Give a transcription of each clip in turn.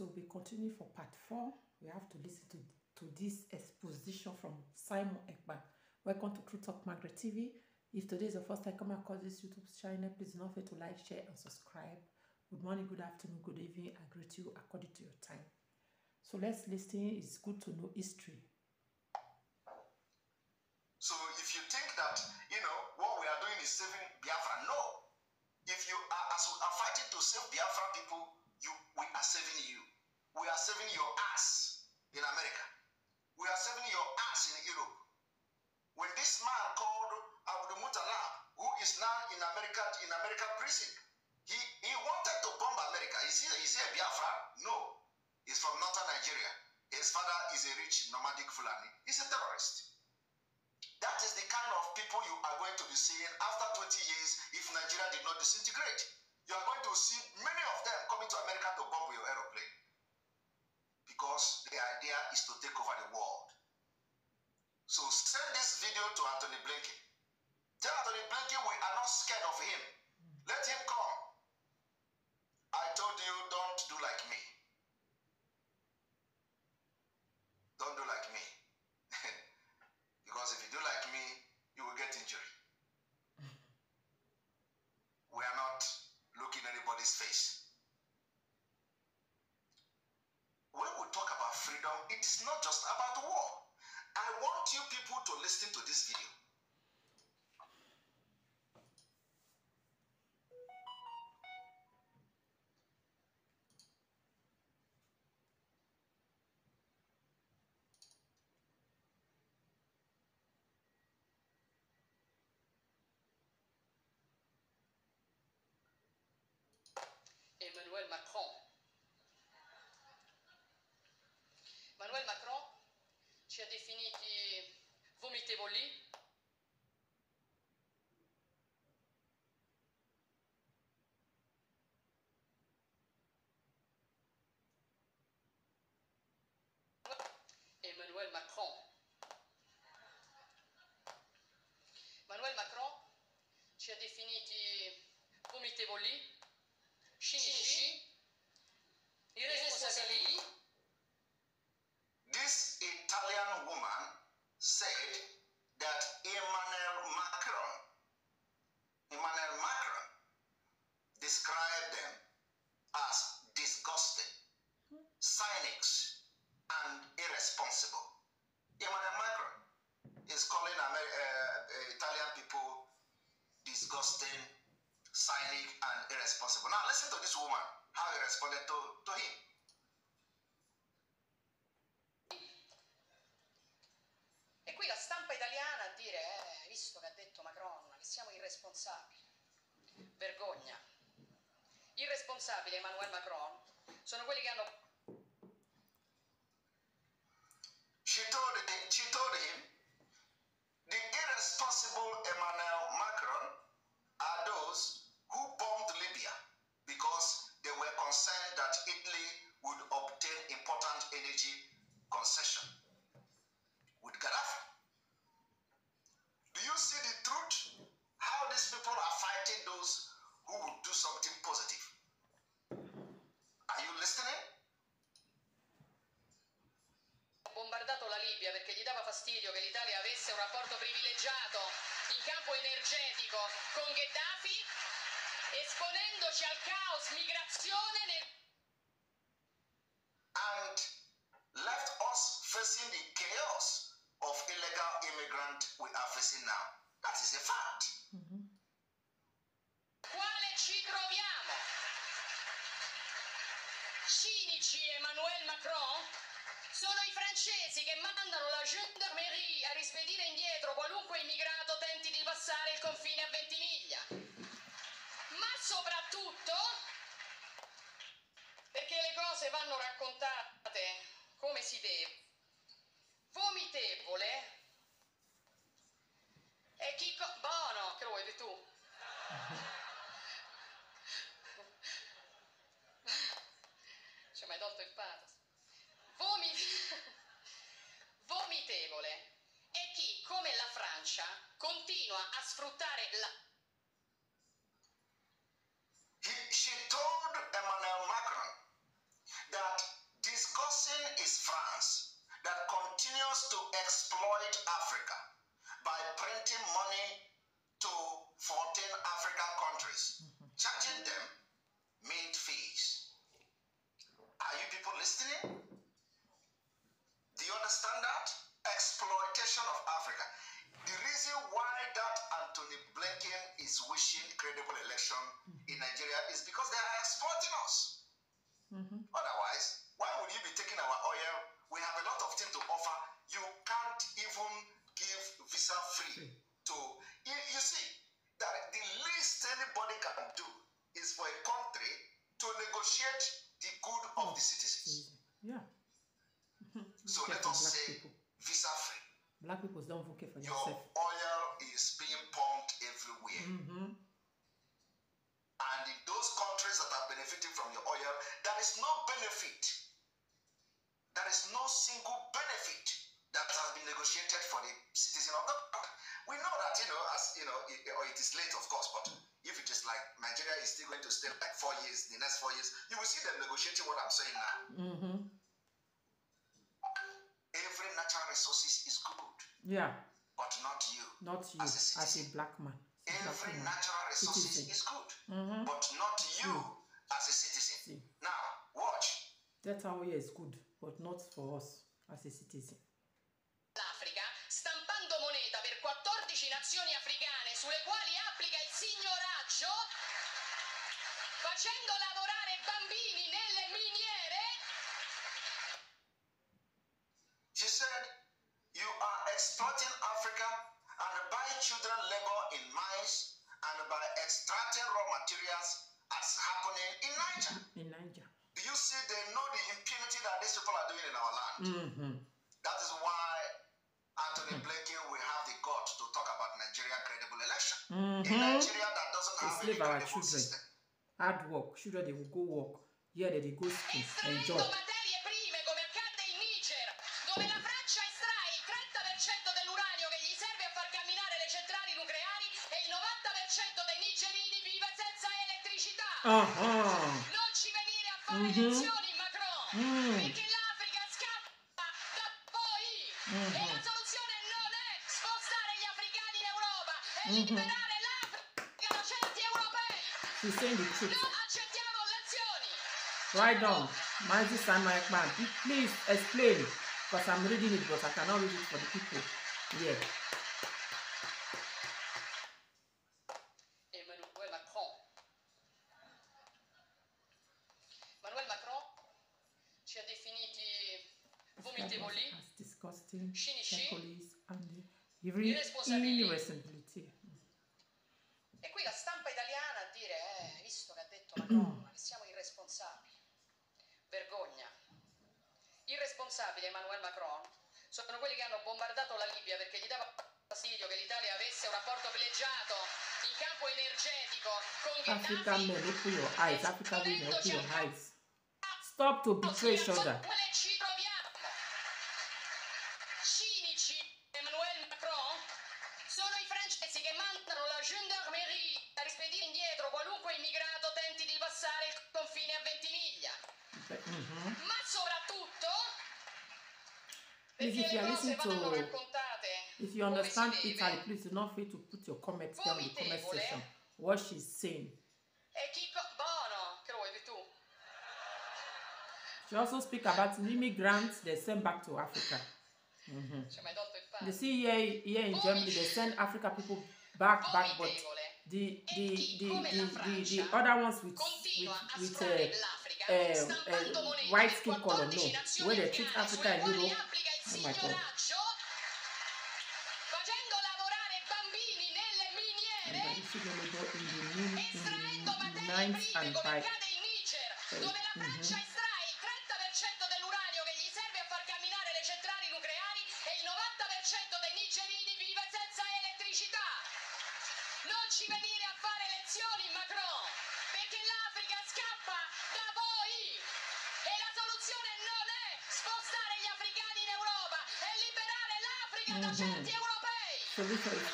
so we continue for part four. We have to listen to, to this exposition from Simon Ekpa. Welcome to True Talk Margaret TV. If today is the first time come across this YouTube channel, please do not forget to like, share, and subscribe. Good morning, good afternoon, good evening. I greet you according to your time. So let's listen. It's good to know history. So if you think that, you know, what we are doing is saving Biafra, no. If you are, as we are fighting to save Biafra people, we are saving you. We are saving your ass in America. We are saving your ass in Europe. When this man called Abdulmutallab, who is now in America, in America prison, he, he wanted to bomb America. Is he, is he a Biafra? No. He's from northern Nigeria. His father is a rich nomadic Fulani. He's a terrorist. That is the kind of people you are going to be seeing after 20 years if Nigeria did not disintegrate. You are going to see many to America to bomb your aeroplane. Because the idea is to take over the world. So send this video to Antony Blinken. Tell Antony Blinken we are not scared of him. Let him come. I told you don't do like me. Don't do like me. because if you do like me, you will get injury. we are not looking anybody's face. When we talk about freedom, it is not just about war. I want you people to listen to this video. Emmanuel Macron. Emmanuel Macron. Emmanuel Macron ci ha definiti vomitevoli, cinici, irresponsabili, cynic, and irresponsible. Now listen to this woman, how he responded to, to him. E qui la stampa italiana a dire, eh, visto che ha detto Macron, che siamo irresponsabili. Vergogna. Irresponsabili Emmanuel Macron sono quelli che hanno She told, she told him, the irresponsible Emmanuel Macron rapporto privilegiato in campo energetico con Gheddafi, esponendoci al caos migrazione nel and left us facing the chaos of illegal immigrant we are facing now. That is a fact. quale ci troviamo. Cinici Emmanuel Macron sono i francesi che mandano la gendarmerie a rispedire indietro qualunque immigrato tenti di passare il confine a Ventimiglia. Ma soprattutto perché le cose vanno raccontate come si deve. Vomitevole election in Nigeria is because they are exploiting us. Mm-hmm. Otherwise, why would you be taking our oil? We have a lot of things to offer. You can't even give visa free to. You, you see, that the least anybody can do is for a country to negotiate the good of the citizens. Yeah. So let us say people. visa free. Black people don't care for Your themselves. oil is being pumped everywhere. Mm-hmm. There is no benefit. There is no single benefit that has been negotiated for the citizen of the country. We know that, you know, as you know, it, or it is late, of course, but if it is like Nigeria is still going to stay like four years, the next four years, you will see them negotiating what I'm saying now. Mm-hmm. Every natural resources is good, Yeah. but not you. Not you As a as a black man. black Every woman. natural resources oil is good, but not for us as a citizen. l'Africa, stampando moneta per 14 nazioni africane sulle quali applica il signoraggio, facendo lavorare bambini nelle miniere, She said, You are exploiting Africa and by children labor in mines and by extracting raw materials as happening in Niger. In Niger you see, they know the impunity that these people are doing in our land. Mm-hmm. That is why Anthony hmm. Blinken will have the gut to talk about Nigeria credible election. Mm-hmm. In Nigeria that doesn't they have slave our children. System. Hard work. Children, they will go work. Yeah, they, they go school. Enjoy. Uh-huh. Fare Mhm. Macron, Mm. perché l'Africa scappa da voi. Mhm. E la soluzione non è spostare gli africani in Europa e Mhm. liberare l'Africa da certi europei. The truth. Non accettiamo lezioni. Right down. Mighty Simon Ekman, please explain. Because I'm reading it, but I cannot read it for the people. Yeah. notevoli, irresponsabilità. E qui la stampa italiana a dire, eh, visto che ha detto la nonna, che siamo irresponsabili. Vergogna. Irresponsabili Emmanuel Macron sono quelli che hanno bombardato la Libia perché gli dava fastidio che l'Italia avesse un rapporto privilegiato in campo energetico con Africa, Gaddafi. Africa, Africa, Africa, Africa, Africa, Africa, Africa, Africa, vanno to- If you understand Italy, please do not feel to put your comments down in the comment section. What she's saying. E tu? She also speak about immigrants they send back to Africa. Mhm. You pane? see here, here in Germany, they send Africa people back, back, but Vomitevole. the the the the, the, the other ones with with, with uh, eh, eh, monete white skin color, 14 no. Where they treat Africa quali Europe. Michael. facendo lavorare bambini nelle miniere, estraendo materie prime come accade in Niger, dove la Francia è stata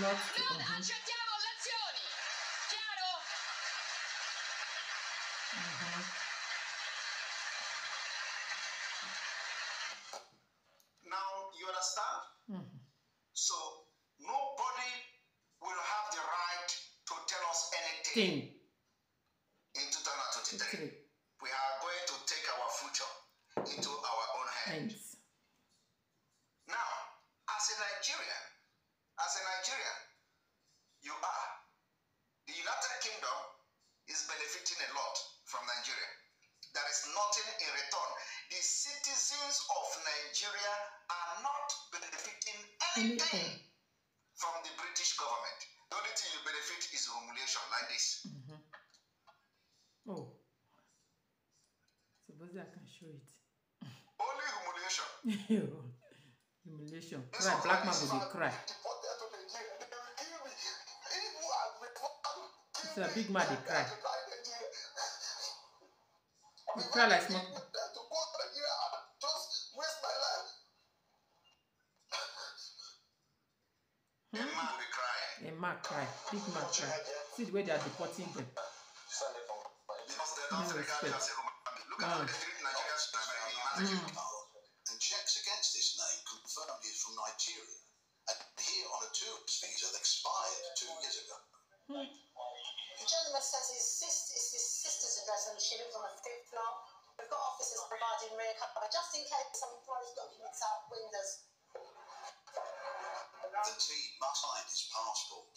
not non mhm. accettiamo lezioni chiaro? Mhm. Now, you understand? Mhm. So, nobody will have the right to tell us anything Thing. in 2023. Three. We are going to take our future into our own hands. Ends. Now, as a Nigerian, as a Nigerian, you are. The United Kingdom is benefiting a lot from Nigeria. There is nothing in return. The citizens of Nigeria are not benefiting anything from the British government. The only thing you benefit is humiliation like this. Mm-hmm. Oh. Suppose I can show it. Only humiliation. Humiliation. Cry. Black man will be cry. It's a big man They cry They cry like smoke. Hmm? A man cry, big man cry. See the way they are deporting them. No respect. Mm. Mm. The gentleman says his sister, it's his sister's address and she lives on a fifth floor. We've got officers providing rear cover just in case someone throws documents out windows. The team must find his passport.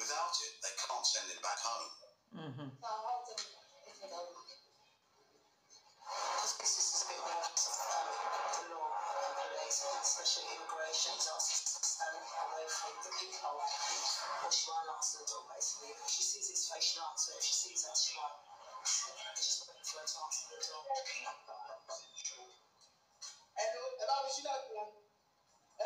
Without it, they can't send him back home. Mm-hmm. So I'm holding if you don't. Because this is a bit more um, the law and police, and especially immigration, is asked us to stand away from the people. Or she won't answer the door, basically. If she sees his face, she'll answer. If she sees us, she won't. Just waiting for her to answer the door. ẹnu ẹ bá mi sílẹ̀kùn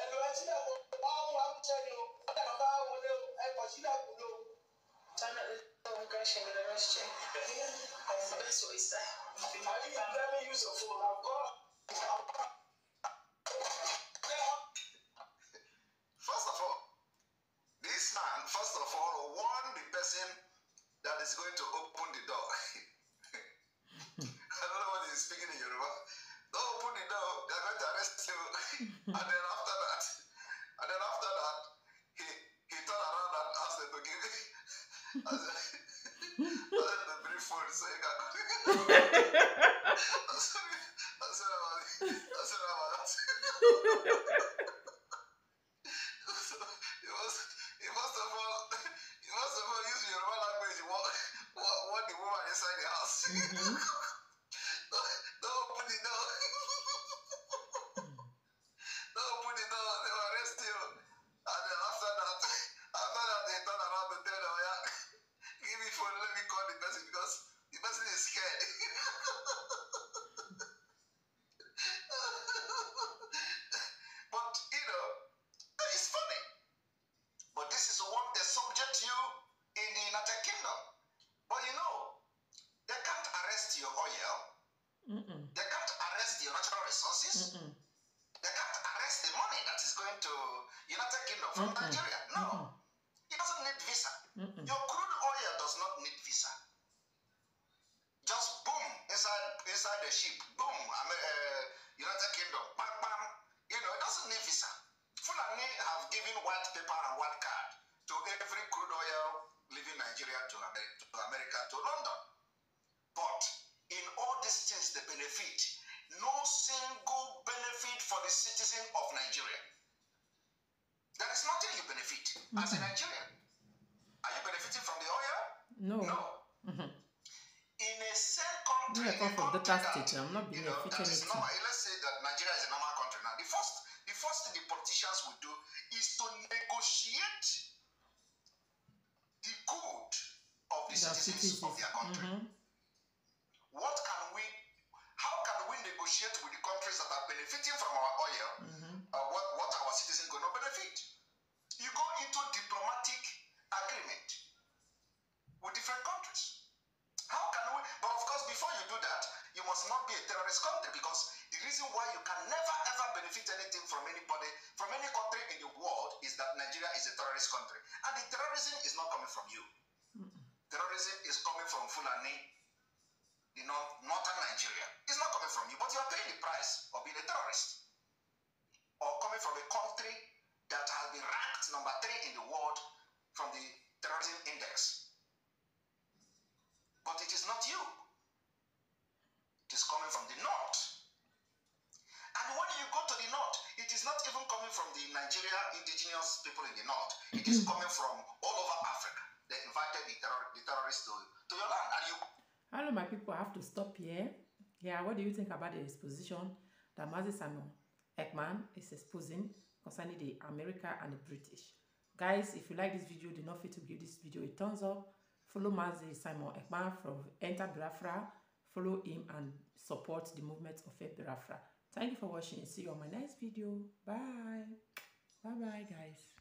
ẹnu ẹ sílẹ̀kùn ọmọ wa ń jẹ́ ni o ọ̀dà kan bá wọlé o ẹ kọ̀ sílẹ̀kùn ni o. Turn at the door, immigration will arrest you. That's what he said. I think you let me use your phone I'm gone. First of all, this man, first of all, warned the person that is going to open the door. I don't know what he's speaking in Yoruba. Don't open the door, they're going to arrest you. and then after that, and then after that, he he turned around and asked them to give them to bring food so you can That's what what about that's what about that. Mm-hmm. Mm-mm. they can't arrest the natural resources, Mm-mm. they can't arrest the money that is going to United Kingdom from Mm-mm. Nigeria. No, it doesn't need visa. Your crude oil does not need visa. Just boom inside inside the ship, boom, Amer- uh, United Kingdom, bam, bam. You know, it doesn't need visa. Fulani have given white paper and white card to every crude oil leaving Nigeria to America as a Nigerian. Are you benefiting from the oil? No. No. Mhm. In a same country, come a country that, State. I'm not you being know, that is normal. Let's say that Nigeria is a normal country now. The first, the first thing the politicians will do is to negotiate the good of the Their citizens of their country. Mhm. What can we, how can we negotiate with the countries that are benefiting from our oil? Mhm. uh, diplomatic agreement with different countries. How can we? But of course, before you do that, you must not be a terrorist country because the reason why you can never ever benefit anything from anybody, from any country in the world, is that Nigeria is a terrorist country. And the terrorism is not coming from you. Terrorism is coming from Fulani, the north, northern Nigeria. It's not coming from you, but you are paying the price of being a terrorist or coming from a country that has been ranked number three in the world from the terrorism index. But it is not you. It is coming from the north. And when you go to the north, it is not even coming from the Nigeria indigenous people in the north. It is coming from all over Africa. They invited the, terror, the terrorists to, to your land. And you Hello, my people. I have to stop here. Yeah, what do you think about the exposition that Mazi Simon Ekpa is exposing concerning the America and the British? Guys, if you like this video, do not forget to give this video a thumbs up. Follow Mazi Simon Ekman from Enter Biafra. Follow him and support the movement of Biafra. Thank you for watching. See you on my next video. Bye. Bye bye, guys.